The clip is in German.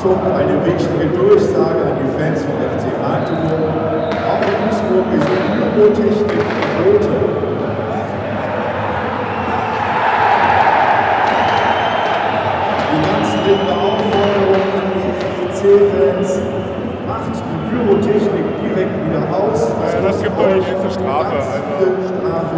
Achtung, eine wichtige Durchsage an die Fans von FC Magdeburg. Auch in Duisburg ist Pyrotechnik verboten. Die ganz dringende Aufforderung an die FC-Fans, macht die Pyrotechnik direkt wieder aus. Ja, das gibt doch die nächste Strafe. Also. Strafe